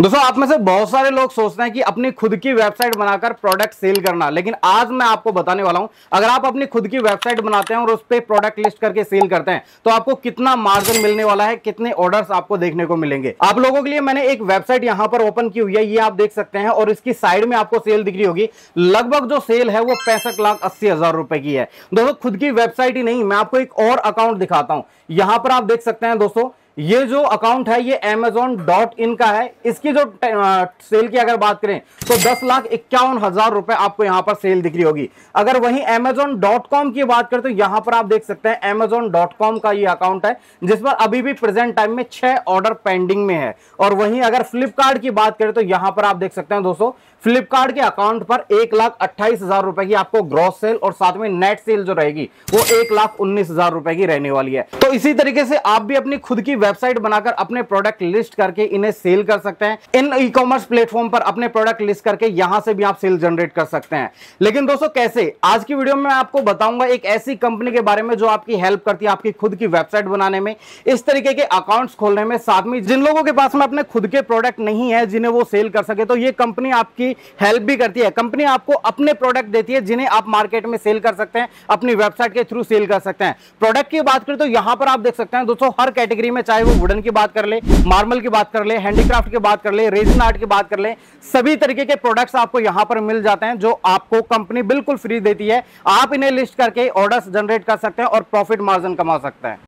दोस्तों, आप में से बहुत सारे लोग सोचते हैं कि अपनी खुद की वेबसाइट बनाकर प्रोडक्ट सेल करना, लेकिन आज मैं आपको बताने वाला हूँ, अगर आप अपनी खुद की वेबसाइट बनाते हैं और उस पर प्रोडक्ट लिस्ट करके सेल करते हैं तो आपको कितना मार्जिन मिलने वाला है, कितने ऑर्डर्स आपको देखने को मिलेंगे। आप लोगों के लिए मैंने एक वेबसाइट यहाँ पर ओपन की हुई है, ये आप देख सकते हैं, और इसकी साइड में आपको सेल दिख रही होगी। लगभग जो सेल है वो पैंसठ लाख अस्सी हज़ार रुपए की है। दोस्तों, खुद की वेबसाइट ही नहीं, मैं आपको एक और अकाउंट दिखाता हूँ। यहाँ पर आप देख सकते हैं, दोस्तों ये जो अकाउंट है, ये एमेजोन डॉट इन का है। इसकी जो सेल की अगर बात करें तो दस लाख इक्यावन हज़ार रुपए आपको यहाँ पर सेल दिख रही होगी। अगर वहीं एमेजोन डॉट कॉम की बात करें तो यहाँ पर आप देख सकते हैं एमेजोन डॉट कॉम का ये अकाउंट है, जिस पर अभी भी प्रेजेंट टाइम में छह ऑर्डर पेंडिंग में है। और वहीं अगर फ्लिपकार्ट की बात करें तो यहाँ पर आप देख सकते हैं दोस्तों फ्लिपकार्ट के अकाउंट पर एक लाख अट्ठाईस हज़ार रुपए की आपको ग्रॉस सेल और साथ में नेट सेल जो रहेगी, वो एक लाख उन्नीस हज़ार रुपए की रहने वाली है। तो इसी तरीके से आप भी अपनी खुद की वेबसाइट बनाकर अपने प्रोडक्ट लिस्ट करके इन्हें सेल कर सकते हैं। इन ई कॉमर्स प्लेटफॉर्म पर अपने प्रोडक्ट लिस्ट करके यहाँ से भी आप सेल जनरेट कर सकते हैं। लेकिन दोस्तों, कैसे? आज की वीडियो में आपको बताऊँगा एक ऐसी कंपनी के बारे में जो आपकी हेल्प करती है आपकी खुद की वेबसाइट बनाने में। इस तरीके के अकाउंट्स खोलने में साथ में जिन लोगों के पास में अपने खुद के प्रोडक्ट नहीं है, जिन्हें वो सेल कर सके तो ये कंपनी आपकी हेल्प भी करती है। कंपनी आपको अपने प्रोडक्ट देती है, जिन्हें आप मार्केट में सेल कर सकते हैं, अपनी वेबसाइट के थ्रू सेल कर सकते हैं। प्रोडक्ट की बात करें तो यहाँ पर आप देख सकते हैं, दोस्तों, हर कैटेगरी में चाहे वो वुडन की बात कर ले मार्बल की बात कर ले हैंडीक्राफ्ट की बात कर ले रेजिन आर्ट की बात कर ले, सभी तरीके के प्रोडक्ट्स आपको यहाँ पर मिल जाते हैं, जो आपको कंपनी बिल्कुल फ्री देती है। आप इन्हें लिस्ट करके ऑर्डर्स जनरेट कर सकते हैं और प्रॉफिट मार्जिन कमा सकते हैं।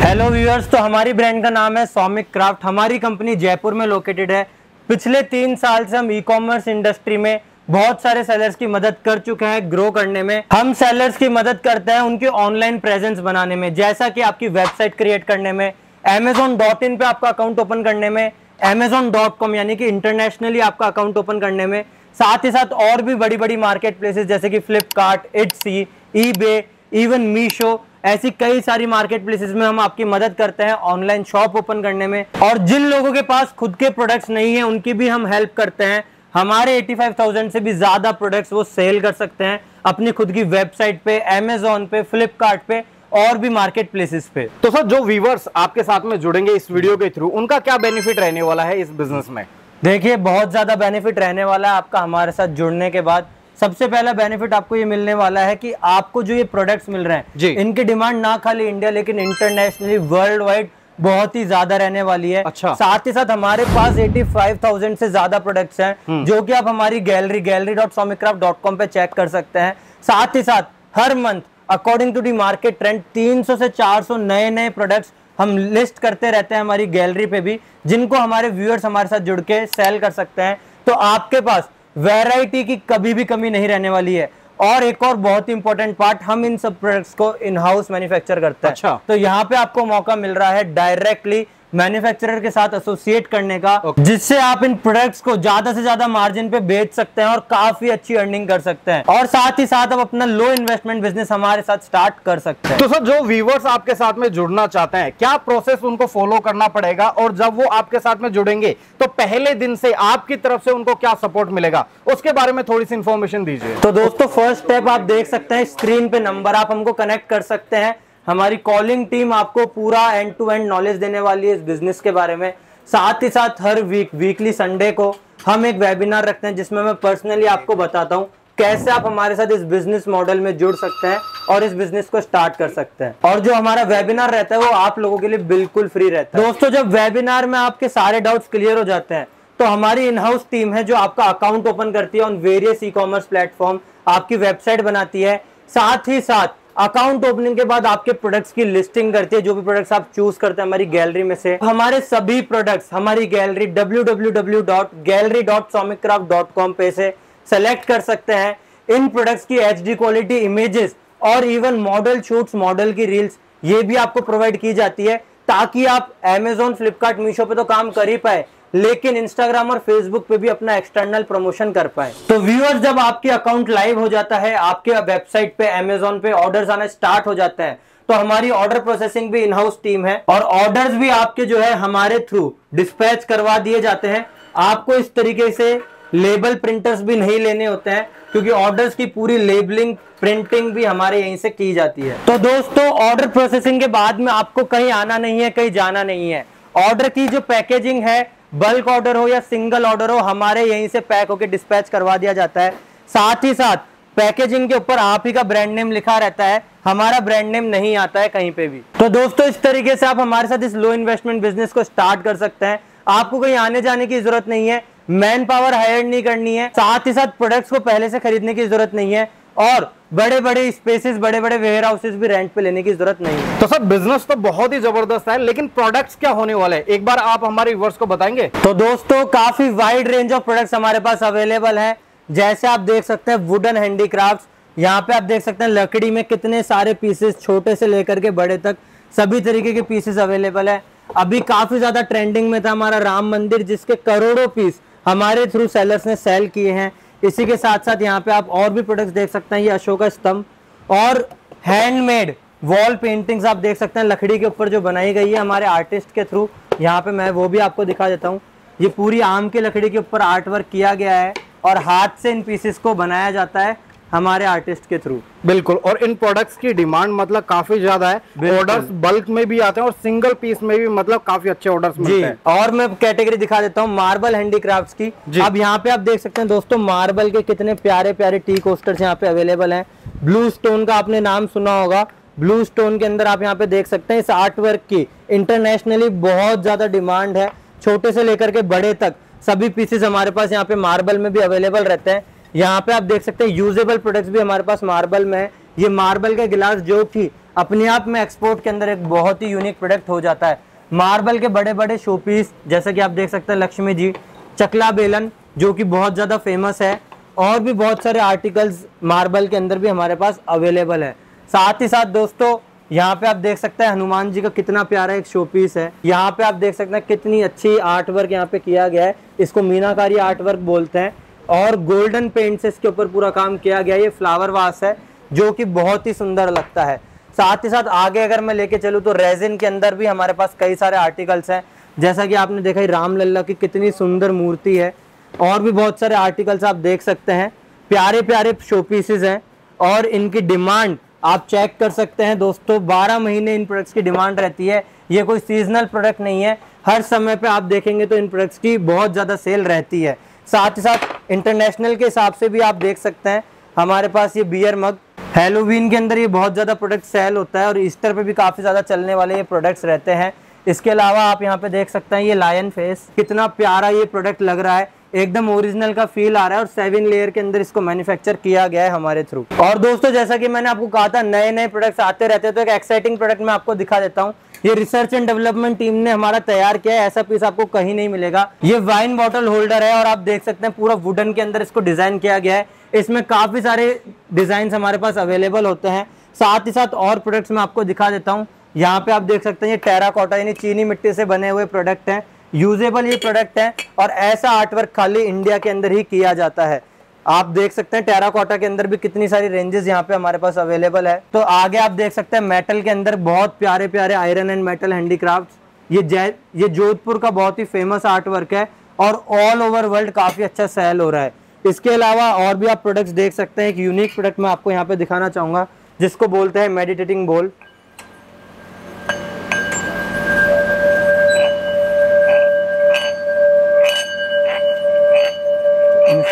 हेलो व्यूअर्स तो हमारी ब्रांड का नाम है सौमिक क्राफ्ट हमारी कंपनी जयपुर में लोकेटेड है। पिछले तीन साल से हम ई कॉमर्स इंडस्ट्री में बहुत सारे सेलर्स की मदद कर चुके हैं ग्रो करने में। हम सेलर्स की मदद करते हैं उनकी ऑनलाइन प्रेजेंस बनाने में, जैसा कि आपकी वेबसाइट क्रिएट करने में एमेजोन डॉट इन पर आपका अकाउंट ओपन करने में एमेजोन डॉट कॉम यानी कि इंटरनेशनली आपका अकाउंट ओपन करने में, साथ ही साथ और भी बड़ी बड़ी मार्केट प्लेसेस जैसे कि Flipkart Etsy eBay even Meesho ऐसी कई सारी मार्केट प्लेसेस में हम आपकी मदद करते हैं ऑनलाइन शॉप ओपन करने में। और जिन लोगों के पास खुद के प्रोडक्ट्स नहीं है उनकी भी हम हेल्प करते हैं। हमारे 85,000 से भी ज़्यादा प्रोडक्ट्स वो सेल कर सकते हैं अपनी खुद की वेबसाइट पे अमेजोन पे फ्लिपकार्ट पे और भी मार्केट प्लेसेस पे। तो सर जो व्यूवर्स आपके साथ में जुड़ेंगे इस वीडियो के थ्रू उनका क्या बेनिफिट रहने वाला है इस बिज़नेस में? देखिए बहुत ज़्यादा बेनिफिट रहने वाला है आपका हमारे साथ जुड़ने के बाद। सबसे पहला बेनिफिट आपको ये मिलने वाला है कि आपको जो ये प्रोडक्ट्स मिल रहे हैं इनकी डिमांड ना खाली इंडिया लेकिन इंटरनेशनली वर्ल्ड वाइड बहुत ही ज़्यादा रहने वाली है। अच्छा। साथ ही साथ हमारे पास 85,000 से ज़्यादा प्रोडक्ट्स हैं जो कि आप हमारी gallery gallery dot Saumikcraft dot com पे चेक कर सकते हैं। साथ ही साथ हर month according to the market trend 300 से 400 नए नए प्रोडक्ट्स हम लिस्ट करते रहते हैं हमारी गैलरी पे भी जिनको हमारे व्यूअर्स हमारे साथ जुड़ के सेल कर सकते हैं। तो आपके पास वैरायटी की कभी भी कमी नहीं रहने वाली है और एक और बहुत ही इंपॉर्टेंट पार्ट हम इन सब प्रोडक्ट्स को इन हाउस मैन्युफैक्चर करते हैं अच्छा। तो यहाँ पे आपको मौका मिल रहा है डायरेक्टली मैन्युफैक्चरर के साथ एसोसिएट करने का Okay. जिससे आप इन प्रोडक्ट्स को ज़्यादा से ज़्यादा मार्जिन पे बेच सकते हैं और काफ़ी अच्छी अर्निंग कर सकते हैं। और साथ ही साथ आप अपना लो इन्वेस्टमेंट बिज़नेस हमारे साथ स्टार्ट कर सकते हैं। तो सर जो व्यूवर्स आपके साथ में जुड़ना चाहते हैं क्या प्रोसेस उनको फॉलो करना पड़ेगा? और जब वो आपके साथ में जुड़ेंगे तो पहले दिन से आपकी तरफ़ से उनको क्या सपोर्ट मिलेगा? उसके बारे में थोड़ी सी इंफॉर्मेशन दीजिए। तो दोस्तों फ़र्स्ट स्टेप आप देख सकते हैं स्क्रीन पे नंबर आप हमको कनेक्ट कर सकते हैं। हमारी कॉलिंग टीम आपको पूरा एंड टू एंड नॉलेज देने वाली है इस बिज़नेस के बारे में। साथ ही साथ हर वीक वीकली संडे को हम एक वेबिनार रखते हैं, जिसमें मैं पर्सनली आपको बताता हूँ कैसे आप हमारे साथ इस बिज़नेस मॉडल में जुड़ सकते हैं और इस बिज़नेस को स्टार्ट कर सकते हैं। और जो हमारा वेबिनार रहता है, वो आप लोगों के लिए बिल्कुल फ्री रहता है। दोस्तों, जब वेबिनार में आपके सारे डाउट्स क्लियर हो जाते हैं तो हमारी इन हाउस टीम है जो आपका अकाउंट ओपन करती है on various e commerce platform आपकी वेबसाइट बनाती है। साथ ही साथ अकाउंट ओपनिंग के बाद आपके प्रोडक्ट्स की लिस्टिंग करती है जो भी प्रोडक्ट्स आप चूज़ करते हैं हमारी गैलरी में से। हमारे सभी प्रोडक्ट्स हमारी गैलरी www.gallery.somicraft.com पे से सेलेक्ट कर सकते हैं। इन प्रोडक्ट्स की एचडी क्वालिटी इमेजेस और इवन मॉडल शूट्स मॉडल की रील्स ये भी आपको प्रोवाइड की जाती है ताकि आप Amazon, फ्लिपकार्ट मीशो पे तो काम कर ही पाए। लेकिन इंस्टाग्राम और फेसबुक पे भी अपना एक्सटर्नल प्रमोशन कर पाए। तो व्यूअर्स जब आपके अकाउंट लाइव हो जाता है, आपके वेबसाइट पे अमेजोन पे ऑर्डर आना स्टार्ट हो जाते हैं तो हमारी ऑर्डर प्रोसेसिंग भी इनहाउस टीम है और ऑर्डर्स भी आपके जो है हमारे थ्रू डिस्पैच करवा दिए जाते हैं। आपको इस तरीके से लेबल प्रिंटर्स भी नहीं लेने होते हैं, क्योंकि ऑर्डर्स की पूरी लेबलिंग प्रिंटिंग भी हमारे यहीं से की जाती है। तो दोस्तों ऑर्डर प्रोसेसिंग के बाद में आपको कहीं आना नहीं है, कहीं जाना नहीं है। ऑर्डर की जो पैकेजिंग है बल्क ऑर्डर हो या सिंगल ऑर्डर हो, हमारे यहीं से पैक होकर डिस्पैच करवा दिया जाता है। साथ ही साथ पैकेजिंग के ऊपर आप ही का ब्रांड नेम लिखा रहता है। हमारा ब्रांड नेम नहीं आता है कहीं पे भी। तो दोस्तों, इस तरीके से आप हमारे साथ इस लो इन्वेस्टमेंट बिज़नेस को स्टार्ट कर सकते हैं। आपको कहीं आने जाने की ज़रूरत नहीं है। मैन पावर हायर नहीं करनी है। साथ ही साथ प्रोडक्ट्स को पहले से खरीदने की ज़रूरत नहीं है। और बड़े बड़े स्पेसेस बड़े बड़े वेयर हाउसेस भी रेंट पे लेने की ज़रूरत नहीं है। तो सर बिज़नेस तो बहुत ही ज़बरदस्त है लेकिन प्रोडक्ट्स क्या होने वाले हैं? एक बार आप हमारे व्यूअर्स को बताएँगे? तो दोस्तों काफ़ी वाइड रेंज ऑफ़ प्रोडक्ट्स हमारे पास अवेलेबल है। जैसे आप देख सकते हैं वुडन हैंडीक्राफ्ट यहाँ पे आप देख सकते हैं लकड़ी में कितने सारे पीसेस छोटे से लेकर के बड़े तक सभी तरीके के पीसेस अवेलेबल है। अभी काफ़ी ज़्यादा ट्रेंडिंग में था हमारा राम मंदिर जिसके करोड़ों पीस हमारे थ्रू सेलर्स ने सेल किए हैं। इसी के साथ साथ यहाँ पे आप और भी प्रोडक्ट्स देख सकते हैं, ये अशोका स्तंभ और हैंडमेड वॉल पेंटिंग्स आप देख सकते हैं, लकड़ी के ऊपर जो बनाई गई है हमारे आर्टिस्ट के थ्रू यहाँ पे मैं वो भी आपको दिखा देता हूँ। ये पूरी आम की लकड़ी के ऊपर आर्ट वर्क किया गया है और हाथ से इन पीसेस को बनाया जाता है। हमारे आर्टिस्ट के थ्रू बिल्कुल और इन प्रोडक्ट्स की डिमांड मतलब काफ़ी ज़्यादा है। ऑर्डर्स बल्क में भी आते हैं और सिंगल पीस में भी मतलब काफ़ी अच्छे ऑर्डर्स मिलते हैं। और मैं कैटेगरी दिखा देता हूँ मार्बल हैंडीक्राफ्ट्स की। अब यहाँ पे आप देख सकते हैं दोस्तों मार्बल के कितने प्यारे प्यारे टी कोस्टर्स यहाँ पे अवेलेबल है। ब्लू स्टोन का आपने नाम सुना होगा। ब्लू स्टोन के अंदर आप यहाँ पे देख सकते हैं इस आर्ट वर्क की। इंटरनेशनली बहुत ज़्यादा डिमांड है। छोटे से लेकर के बड़े तक सभी पीसेस हमारे पास यहाँ पे मार्बल में भी अवेलेबल रहते हैं। यहाँ पे आप देख सकते हैं यूजेबल प्रोडक्ट्स भी हमारे पास मार्बल में है। ये मार्बल के गिलास जो कि अपने आप में एक्सपोर्ट के अंदर एक बहुत ही यूनिक प्रोडक्ट हो जाता है। मार्बल के बड़े बड़े शोपीस जैसे कि आप देख सकते हैं लक्ष्मी जी, चकला बेलन, जो कि बहुत ज़्यादा फ़ेमस है। और भी बहुत सारे आर्टिकल्स मार्बल के अंदर भी हमारे पास अवेलेबल है। साथ ही साथ दोस्तों, यहाँ पे आप देख सकते हैं, हनुमान जी का कितना प्यारा एक शो पीस है। यहाँ पे आप देख सकते हैं, कितनी अच्छी आर्ट वर्क यहाँ पे किया गया है। इसको मीनाकारी आर्ट वर्क बोलते हैं। और गोल्डन पेंट से इसके ऊपर पूरा काम किया गया, ये फ्लावर वास है, जो कि बहुत ही सुंदर लगता है। साथ ही साथ आगे अगर मैं लेके चलूँ तो रेजिन के अंदर भी हमारे पास कई सारे आर्टिकल्स हैं। जैसा कि आपने देखा ही राम लल्ला की कितनी सुंदर मूर्ति है, और भी बहुत सारे आर्टिकल्स आप देख सकते हैं। प्यारे प्यारे शो पीसेज हैं, और इनकी डिमांड आप चेक कर सकते हैं। दोस्तों 12 महीने इन प्रोडक्ट्स की डिमांड रहती है। ये कोई सीजनल प्रोडक्ट नहीं है। हर समय पे आप देखेंगे तो इन प्रोडक्ट्स की बहुत ज़्यादा सेल रहती है। साथ ही साथ इंटरनेशनल के हिसाब से भी आप देख सकते हैं। हमारे पास ये बियर मग हेलोवीन के अंदर ये बहुत ज़्यादा प्रोडक्ट सेल होता है और ईस्टर पे भी काफ़ी ज़्यादा चलने वाले ये प्रोडक्ट्स रहते हैं। इसके अलावा आप यहाँ पे देख सकते हैं ये लायन फेस कितना प्यारा ये प्रोडक्ट लग रहा है। एकदम ओरिजिनल का फील आ रहा है और सेवन लेयर के अंदर इसको मैन्युफैक्चर किया गया है हमारे थ्रू और दोस्तों, जैसा कि मैंने आपको कहा था नए नए प्रोडक्ट्स आते रहते हैं तो एक एक्साइटिंग प्रोडक्ट मैं आपको दिखा देता हूँ। ये रिसर्च एंड डेवलपमेंट टीम ने हमारा तैयार किया है, ऐसा पीस आपको कहीं नहीं मिलेगा। ये वाइन बॉटल होल्डर है और आप देख सकते हैं पूरा वुडन के अंदर इसको डिज़ाइन किया गया है। इसमें काफ़ी सारे डिज़ाइन हमारे पास अवेलेबल होते हैं। साथ ही साथ और प्रोडक्ट्स मैं आपको दिखा देता हूँ। यहाँ पे आप देख सकते हैं ये टेराकोटा यानी चीनी मिट्टी से बने हुए प्रोडक्ट हैं। यूजेबल ये प्रोडक्ट है और ऐसा आर्टवर्क खाली इंडिया के अंदर ही किया जाता है। आप देख सकते हैं टेराकोटा के अंदर भी कितनी सारी रेंजेस यहाँ पे हमारे पास अवेलेबल है। तो आगे आप देख सकते हैं मेटल के अंदर बहुत प्यारे प्यारे आयरन एंड मेटल हैंडीक्राफ्ट ये जै, ये जोधपुर का बहुत ही फ़ेमस आर्ट वर्क है और ऑल ओवर वर्ल्ड काफ़ी अच्छा सेल हो रहा है। इसके अलावा और भी आप प्रोडक्ट्स देख सकते हैं। एक यूनिक प्रोडक्ट मैं आपको यहाँ पे दिखाना चाहूँगा, जिसको बोलते हैं मेडिटेटिंग बोल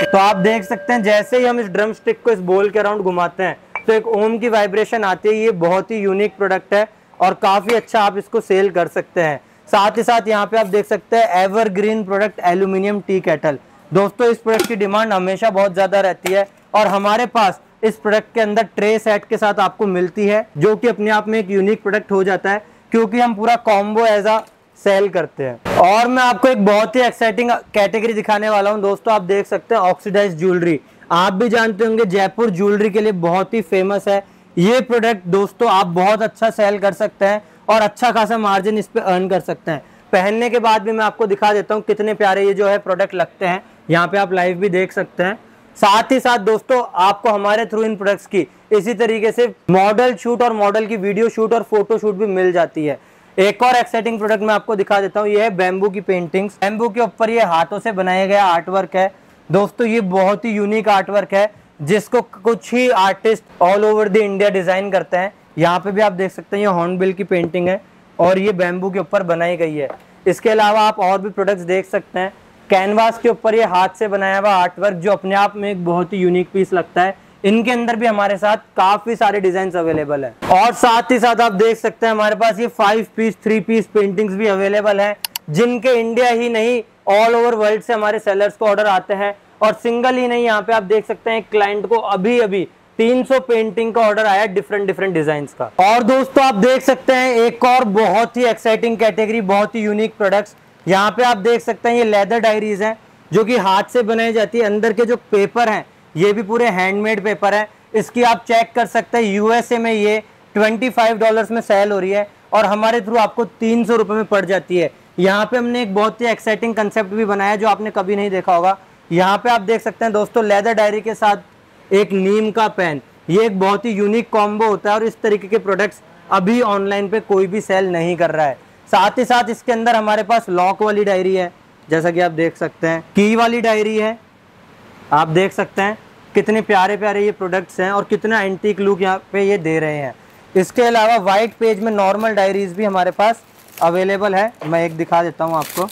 तो आप देख सकते हैं, जैसे ही हम इस ड्रम स्टिक को इस बोल के अराउंड घुमाते हैं तो एक ओम की वाइब्रेशन आती है। ये बहुत ही यूनिक प्रोडक्ट है और काफ़ी अच्छा आप इसको सेल कर सकते हैं। साथ ही साथ यहाँ पे आप देख सकते हैं evergreen product aluminium tea kettle दोस्तों, इस प्रोडक्ट की डिमांड हमेशा बहुत ज़्यादा रहती है और हमारे पास इस प्रोडक्ट के अंदर ट्रे सेट के साथ आपको मिलती है, जो कि अपने आप में एक यूनिक प्रोडक्ट हो जाता है, क्योंकि हम पूरा कॉम्बो एज अ सेल करते हैं। और मैं आपको एक बहुत ही एक्साइटिंग कैटेगरी दिखाने वाला हूँ। दोस्तों, आप देख सकते हैं ऑक्सीडाइज ज्वेलरी आप भी जानते होंगे, जयपुर ज्वेलरी के लिए बहुत ही फ़ेमस है। ये प्रोडक्ट दोस्तों, आप बहुत अच्छा सेल कर सकते हैं और अच्छा खासा मार्जिन इस पे अर्न कर सकते हैं। पहनने के बाद भी मैं आपको दिखा देता हूँ कितने प्यारे ये जो है प्रोडक्ट लगते हैं। यहाँ पे आप लाइव भी देख सकते हैं। साथ ही साथ, दोस्तों, आपको हमारे थ्रू इन प्रोडक्ट्स की इसी तरीके से मॉडल शूट और मॉडल की वीडियो शूट और फ़ोटो शूट भी मिल जाती है। एक और एक्साइटिंग प्रोडक्ट मैं आपको दिखा देता हूँ, ये है बैम्बू की पेंटिंग्स बैम्बू के ऊपर ये हाथों से बनाया गया आर्ट वर्क है। दोस्तों, ये बहुत ही यूनिक आर्ट वर्क है, जिसको कुछ ही artist all over the India design करते हैं। यहाँ पे भी आप देख सकते हैं, ये हॉर्नबिल की पेंटिंग है और ये बैम्बू के ऊपर बनाई गई है। इसके अलावा आप और भी प्रोडक्ट्स देख सकते हैं। कैनवास के ऊपर ये हाथ से बनाया हुआ आर्ट वर्क जो अपने आप में एक बहुत ही यूनिक पीस लगता है। इनके अंदर भी हमारे साथ काफ़ी सारे डिज़ाइन अवेलेबल है। और साथ ही साथ आप देख सकते हैं हमारे पास ये five piece three piece paintings भी अवेलेबल है, जिनके इंडिया ही नहीं ऑल ओवर वर्ल्ड से हमारे सेलर्स को ऑर्डर आते हैं। और सिंगल ही नहीं, यहाँ पे आप देख सकते हैं क्लाइंट को अभी अभी 300 पेंटिंग का ऑर्डर आया डिफरेंट डिफरेंट डिज़ाइन का। और दोस्तों, आप देख सकते हैं, एक और बहुत ही एक्साइटिंग कैटेगरी बहुत ही यूनिक प्रोडक्ट्स यहाँ पे आप देख सकते हैं, ये लेदर डायरीज हैं, जो कि हाथ से बनाई जाती है, अंदर के जो पेपर हैं ये भी पूरे हैंडमेड पेपर है। इसकी आप चेक कर सकते हैं यूएसए में ये 25 डॉलर्स में सेल हो रही है और हमारे थ्रू आपको तीन सौ रुपए में पड़ जाती है। यहाँ पे हमने एक बहुत ही एक्साइटिंग कंसेप्ट भी बनाया जो आपने कभी नहीं देखा होगा। यहाँ पे आप देख सकते हैं दोस्तों लेदर डायरी के साथ एक नीम का पेन ये एक बहुत ही यूनिक कॉम्बो होता है और इस तरीके के प्रोडक्ट्स अभी ऑनलाइन पे कोई भी सेल नहीं कर रहा है। साथ ही साथ इसके अंदर हमारे पास लॉक वाली डायरी है, जैसा कि आप देख सकते हैं। की वाली डायरी है, आप देख सकते हैं। कितने प्यारे प्यारे ये प्रोडक्ट्स हैं और कितना एंटीक लुक यहाँ पे ये दे रहे हैं। इसके अलावा वाइट पेज में नॉर्मल डायरीज भी हमारे पास अवेलेबल है। मैं एक दिखा देता हूँ आपको।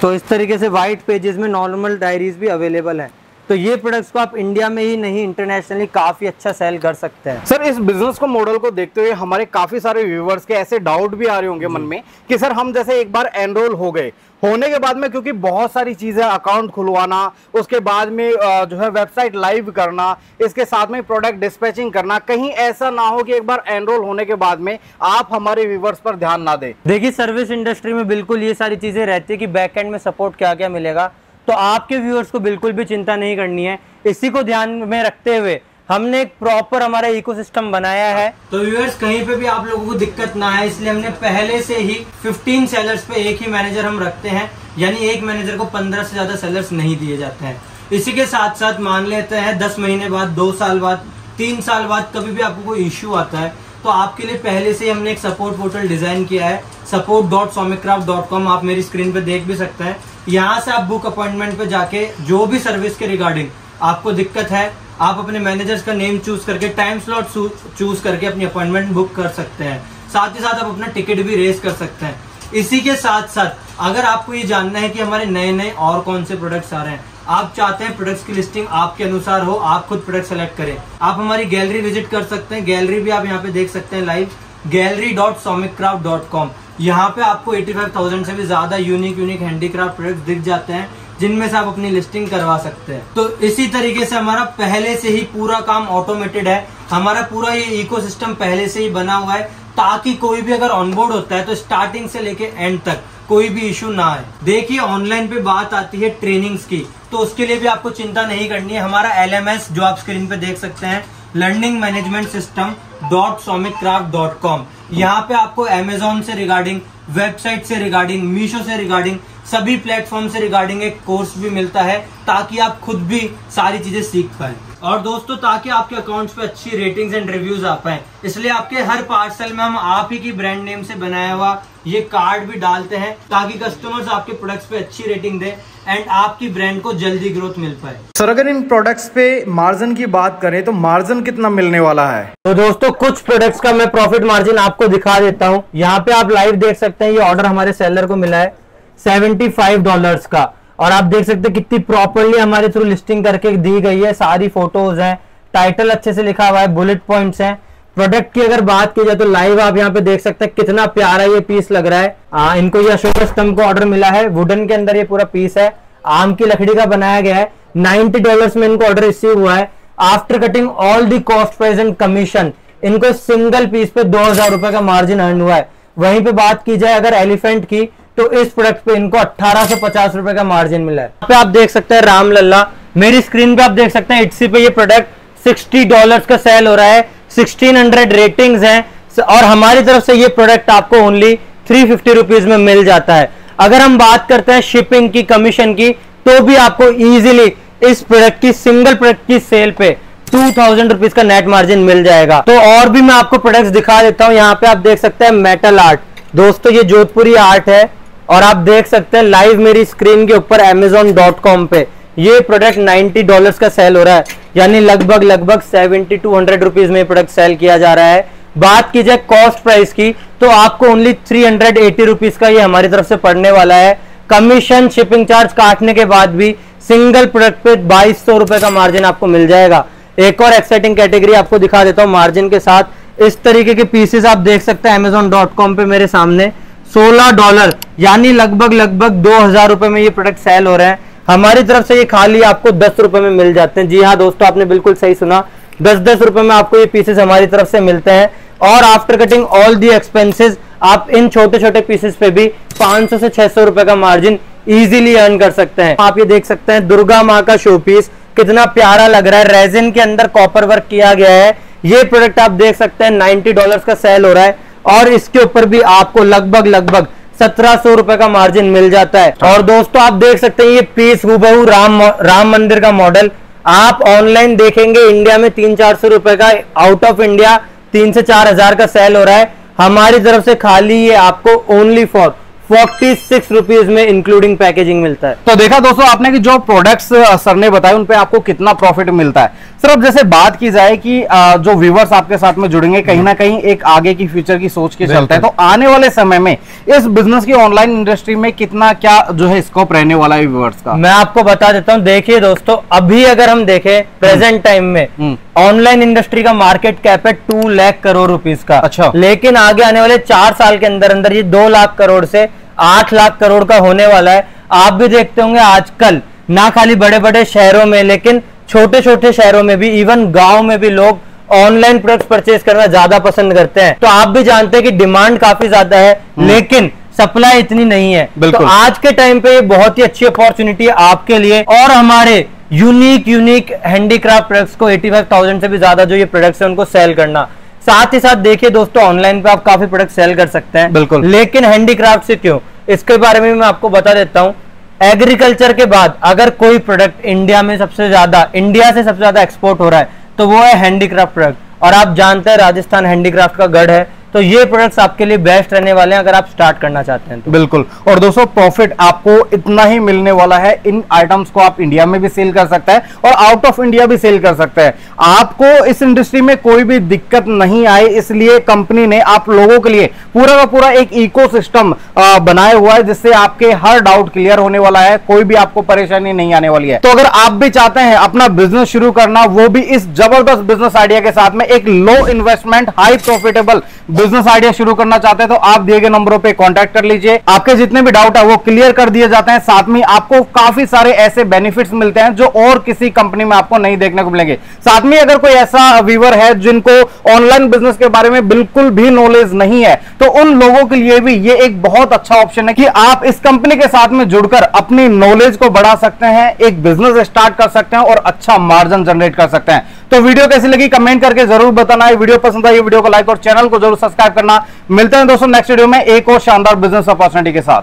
तो इस तरीके से वाइट पेजेस में नॉर्मल डायरीज भी अवेलेबल हैं। तो ये प्रोडक्ट्स को आप इंडिया में ही नहीं इंटरनेशनली काफ़ी अच्छा सेल कर सकते हैं। सर इस बिज़नेस को मॉडल को देखते हुए हमारे काफ़ी सारे व्यूवर्स के ऐसे डाउट भी आ रहे होंगे मन में कि सर हम जैसे एक बार एनरोल हो गए। होने के बाद में क्योंकि बहुत सारी चीज़ें अकाउंट खुलवाना उसके बाद में जो है वेबसाइट लाइव करना इसके साथ में प्रोडक्ट डिस्पैचिंग करना कहीं ऐसा ना हो कि एक बार एनरोल होने के बाद में आप हमारे व्यूवर्स पर ध्यान ना दें। देखिए सर्विस इंडस्ट्री में बिल्कुल ये सारी चीज़ें रहती है कि बैक एंड में सपोर्ट क्या क्या मिलेगा। तो आपके व्यूअर्स को बिल्कुल भी चिंता नहीं करनी है। इसी को ध्यान में रखते हुए हमने एक प्रॉपर हमारा इकोसिस्टम बनाया है। तो व्यूअर्स कहीं पे भी आप लोगों को दिक्कत ना आए, इसलिए हमने पहले से ही 15 सेलर्स पे एक ही मैनेजर हम रखते हैं, यानी एक मैनेजर को 15 से ज़्यादा सेलर्स नहीं दिए जाते हैं। इसी के साथ साथ मान लेते हैं 10 महीने बाद, दो साल बाद, तीन साल बाद कभी भी आपको कोई इश्यू आता है तो आपके लिए पहले से हमने एक सपोर्ट पोर्टल डिज़ाइन किया है। सपोर्ट डॉट डॉट कॉम आप मेरी स्क्रीन पे देख भी सकते हैं। यहाँ से आप बुक अपॉइंटमेंट पे जाके जो भी सर्विस के रिगार्डिंग आपको दिक्कत है, आप अपने मैनेजर्स का नेम चूज़ करके टाइम स्लॉट चूज़ करके अपनी अपॉइंटमेंट बुक कर सकते हैं। साथ ही साथ आप अपना टिकट भी रेस कर सकते हैं। इसी के साथ साथ अगर आपको ये जानना है कि हमारे नए नए और कौन से प्रोडक्ट्स आ रहे हैं आप चाहते हैं प्रोडक्ट्स की लिस्टिंग आपके अनुसार हो आप खुद प्रोडक्ट सेलेक्ट करें। आप हमारी गैलरी विज़िट कर सकते हैं। गैलरी भी आप यहाँ पे देख सकते हैं live gallery dot Saumik craft dot com यहाँ पे आपको 85,000 से भी ज़्यादा यूनिक यूनिक हैंडीक्राफ्ट प्रोडक्ट दिख जाते हैं जिनमें से आप अपनी लिस्टिंग करवा सकते हैं। तो इसी तरीके से हमारा पहले से ही पूरा काम ऑटोमेटेड है। हमारा पूरा ये इकोसिस्टम पहले से ही बना हुआ है ताकि कोई भी अगर ऑनबोर्ड होता है तो स्टार्टिंग से लेके एंड तक। कोई भी इशू ना आए। देखिए ऑनलाइन पे बात आती है ट्रेनिंग्स की तो उसके लिए भी आपको चिंता नहीं करनी है। हमारा एलएमएस जो आप स्क्रीन पे देख सकते हैं learning management system dot Saumik craft dot com यहाँ पे आपको अमेजोन से रिगार्डिंग वेबसाइट से रिगार्डिंग मीशो से रिगार्डिंग सभी प्लेटफॉर्म से रिगार्डिंग एक कोर्स भी मिलता है, ताकि आप खुद भी सारी चीज़ें सीख पाए। और दोस्तों, ताकि आपके अकाउंट्स पे अच्छी रेटिंग्स एंड रिव्यूज़ आ पाए, इसलिए आपके हर पार्सल में हम आप ही की ब्रांड नेम से बनाया हुआ ये कार्ड भी डालते हैं ताकि कस्टमर्स आपके प्रोडक्ट्स पे अच्छी रेटिंग दे एंड आपकी ब्रांड को जल्दी ग्रोथ मिल पाए। सर अगर इन प्रोडक्ट्स पे मार्जिन की बात करें तो मार्जिन कितना मिलने वाला है? तो दोस्तों कुछ प्रोडक्ट्स का मैं प्रॉफिट मार्जिन आपको दिखा देता हूँ। यहाँ पे आप लाइव देख सकते हैं ये ऑर्डर हमारे सेलर को मिला है सेवेंटी फाइव डॉलर का। और आप देख सकते हैं कितनी प्रॉपरली हमारे थ्रू लिस्टिंग करके दी गई है सारी फ़ोटोज़ हैं टाइटल अच्छे से लिखा हुआ है बुलेट पॉइंट्स हैं। प्रोडक्ट की अगर बात की जाए तो लाइव आप यहाँ पे देख सकते हैं कितना प्यारा ये पीस लग रहा है। आ, इनको ये अशोक स्तंभ को ऑर्डर मिला है। वुडन के अंदर ये पूरा पीस है। आम की लकड़ी का बनाया गया है। नाइनटी डॉलर में इनको ऑर्डर रिसीव हुआ है। After cutting all the cost price and commission इनको सिंगल पीस पे दो हज़ार रुपए का मार्जिन अर्न हुआ है। वहीं पे बात की जाए अगर एलिफेंट की तो इस प्रोडक्ट पे इनको अट्ठारह सौ पचास रुपए का मार्जिन मिला है। पे आप देख सकते हैं राम लल्ला मेरी स्क्रीन पे आप देख सकते हैं इट्सी पे ये प्रोडक्ट सिक्सटी डॉलर का सेल हो रहा है। हंड्रेड रेटिंग्स हैं। और हमारी तरफ़ से ये प्रोडक्ट आपको ओनली थ्री फिफ्टी रुपीज़ में मिल जाता है। अगर हम बात करते हैं शिपिंग की कमीशन की तो भी आपको इजीली इस प्रोडक्ट की सिंगल प्रोडक्ट की सेल पे टू थाउज़ेंड रुपीज़ का नेट मार्जिन मिल जाएगा। तो और भी मैं आपको प्रोडक्ट्स दिखा देता हूँ। यहाँ पे आप देख सकते हैं मेटल आर्ट दोस्तों, ये जोधपुरी आर्ट है। और आप देख सकते हैं लाइव मेरी स्क्रीन के ऊपर कॉम पे। ये प्रोडक्ट 90 डॉलर्स का सेल हो रहा है। यानी लगभग लगभग 70 टू हंड्रेड रुपीज़ में प्रोडक्ट सेल किया जा रहा है। बात की जाए कॉस्ट प्राइस की तो आपको only three hundred eighty rupees का ये हमारी तरफ़ से पड़ने वाला है। कमीशन शिपिंग चार्ज काटने के बाद भी सिंगल प्रोडक्ट पे बाईस सौ रुपए का मार्जिन आपको मिल जाएगा। एक और एक्साइटिंग कैटेगरी आपको दिखा देता हूँ मार्जिन के साथ। इस तरीके के पीसेस आप देख सकते हैं अमेजोन डॉट कॉम पे मेरे सामने। 16 डॉलर यानी लगभग लगभग दो हज़ार रुपए में ये प्रोडक्ट सेल हो रहे हैं। हमारी तरफ़ से ये खाली आपको दस रुपए में मिल जाते हैं। जी हाँ दोस्तों, आपने बिल्कुल सही सुना। दस दस रुपए में आपको ये पीसेस हमारी तरफ़ से मिलते हैं। और after cutting all the expenses आप इन छोटे छोटे पीसेस पे भी 500 से 600 रुपए का मार्जिन इजीली अर्न कर सकते हैं। आप ये देख सकते हैं, दुर्गा माँ का शो पीस कितना प्यारा लग रहा है। रेजिन के अंदर कॉपर वर्क किया गया है। ये प्रोडक्ट आप देख सकते हैं नाइनटी डॉलर का सेल हो रहा है। और इसके ऊपर भी आपको लगभग लगभग सत्रह सौ रुपए का मार्जिन मिल जाता है। और दोस्तों, आप देख सकते हैं ये पीस हुबहू राम राम मंदिर का मॉडल आप ऑनलाइन देखेंगे इंडिया में तीन चार सौ रुपए का आउट ऑफ़ इंडिया तीन से चार हज़ार का सेल हो रहा है। हमारी तरफ़ से खाली ये आपको only for forty six rupees में इंक्लूडिंग पैकेजिंग मिलता है। तो देखा दोस्तों, आपने कि जो प्रोडक्ट्स सर ने बताए उन पे आपको कितना प्रॉफिट मिलता है। अब जैसे बात की जाए कि जो व्यूवर्स आपके साथ में जुड़ेंगे कहीं ना कहीं एक आगे की फ्यूचर की सोच के चलता है। तो आने वाले समय में इस बिज़नेस की ऑनलाइन इंडस्ट्री में कितना क्या जो है स्कोप रहने वाला है व्यूवर्स का? मैं आपको बता देता हूँ देखिए दोस्तों अभी अगर हम देखें प्रेजेंट टाइम में ऑनलाइन हम्म। इंडस्ट्री का मार्केट कैप है टू लाख करोड़ रुपीज़ का। अच्छा। लेकिन आगे आने वाले चार साल के अंदर अंदर ये दो लाख करोड़ से आठ लाख करोड़ का होने वाला है। आप भी देखते होंगे आजकल ना खाली बड़े बड़े शहरों में लेकिन छोटे छोटे शहरों में भी इवन गाँव में भी लोग ऑनलाइन प्रोडक्ट परचेज करना ज़्यादा पसंद करते हैं। तो आप भी जानते हैं कि डिमांड काफ़ी ज़्यादा है हम्म। लेकिन सप्लाई इतनी नहीं है। तो आज के टाइम पे ये बहुत ही अच्छी अपॉर्चुनिटी है आपके लिए और हमारे यूनिक यूनिक हैंडीक्राफ्ट प्रोडक्ट्स को 85,000 से भी ज़्यादा जो ये प्रोडक्ट्स है उनको सेल करना। साथ ही साथ देखिए दोस्तों ऑनलाइन पे आप काफ़ी प्रोडक्ट सेल कर सकते हैं। बिल्कुल। लेकिन हैंडीक्राफ्ट से क्यों? इसके बारे में मैं आपको बता देता हूँ। एग्रीकल्चर के बाद अगर कोई प्रोडक्ट इंडिया में सबसे ज़्यादा, इंडिया से सबसे ज़्यादा एक्सपोर्ट हो रहा है तो वो है हैंडीक्राफ्ट प्रोडक्ट और आप जानते हैं राजस्थान हैंडीक्राफ्ट का गढ़ है तो ये प्रोडक्ट्स आपके लिए बेस्ट रहने वाले हैं अगर आप स्टार्ट करना चाहते हैं तो। बिल्कुल। और दोस्तों प्रॉफिट आपको इतना ही मिलने वाला है। इन आइटम्स को आप इंडिया में भी सेल कर सकते हैं और आउट ऑफ़ इंडिया भी सेल कर सकते हैं। आपको इस इंडस्ट्री में कोई भी दिक्कत नहीं आए इसलिए कंपनी ने आप लोगों के लिए पूरा का पूरा एक इको बनाया हुआ है, जिससे आपके हर डाउट क्लियर होने वाला है। कोई भी आपको परेशानी नहीं आने वाली है। तो अगर आप भी चाहते हैं अपना बिज़नेस शुरू करना, वो भी इस ज़बरदस्त बिज़नेस आइडिया के साथ में एक low investment high profitable business idea शुरू करना चाहते हैं तो आप दिए गए नंबरों पे कांटेक्ट कर लीजिए। आपके जितने भी डाउट है, वो क्लियर कर दिए जाते हैं। साथ में आपको काफ़ी सारे ऐसे बेनिफिट्स मिलते हैं, जो और किसी कंपनी में आपको नहीं देखने को मिलेंगे। साथ में अगर कोई ऐसा व्यूवर है, जिनको ऑनलाइन बिज़नेस के बारे में बिल्कुल भी नॉलेज नहीं है तो उन लोगों के लिए भी ये एक बहुत अच्छा ऑप्शन है कि आप इस कंपनी के साथ में जुड़कर अपनी नॉलेज को बढ़ा सकते हैं, एक बिज़नेस स्टार्ट कर सकते हैं और अच्छा मार्जिन जनरेट कर सकते हैं। तो वीडियो कैसी लगी कमेंट करके ज़रूर बताना। है वीडियो पसंद आई वीडियो को लाइक और चैनल को ज़रूर सब्सक्राइब करना। मिलते हैं दोस्तों नेक्स्ट वीडियो में एक और शानदार बिज़नेस अपॉर्चुनिटी के साथ।